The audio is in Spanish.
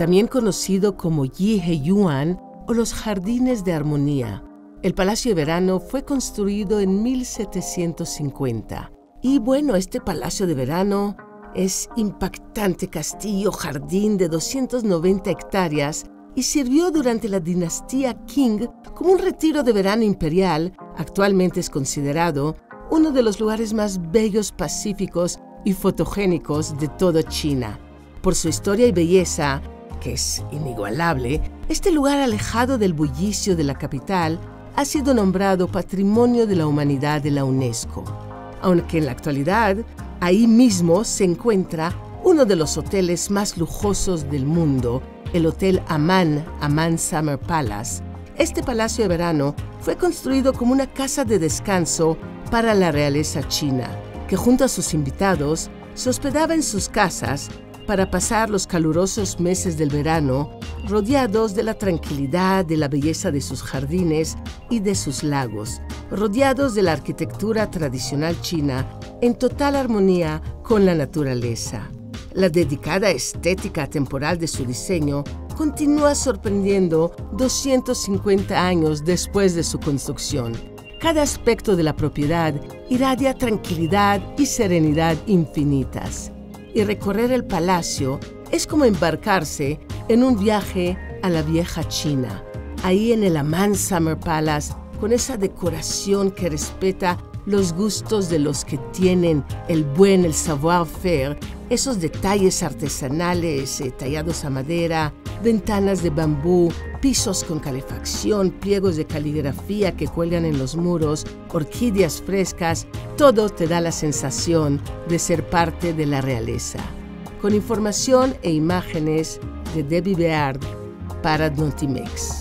también conocido como Yi Yuan o los Jardines de Armonía. El Palacio de Verano fue construido en 1750. Y bueno, este Palacio de Verano es impactante castillo jardín de 290 hectáreas y sirvió durante la dinastía Qing como un retiro de verano imperial. Actualmente es considerado uno de los lugares más bellos, pacíficos y fotogénicos de toda China. Por su historia y belleza, que es inigualable, este lugar alejado del bullicio de la capital ha sido nombrado Patrimonio de la Humanidad de la UNESCO, aunque en la actualidad ahí mismo se encuentra uno de los hoteles más lujosos del mundo, el Hotel Aman, Aman Summer Palace. Este palacio de verano fue construido como una casa de descanso para la realeza china, que junto a sus invitados se hospedaba en sus casas para pasar los calurosos meses del verano rodeados de la tranquilidad, de la belleza de sus jardines y de sus lagos, rodeados de la arquitectura tradicional china en total armonía con la naturaleza. La dedicada estética temporal de su diseño continúa sorprendiendo 250 años después de su construcción. Cada aspecto de la propiedad irradia tranquilidad y serenidad infinitas. Y recorrer el palacio es como embarcarse en un viaje a la vieja China, ahí en el Aman Summer Palace, con esa decoración que respeta los gustos de los que tienen el buen, el savoir-faire, esos detalles artesanales eh, tallados a madera, ventanas de bambú, pisos con calefacción, pliegos de caligrafía que cuelgan en los muros, orquídeas frescas, todo te da la sensación de ser parte de la realeza. Con información e imágenes de Debbie Beard para Notimex.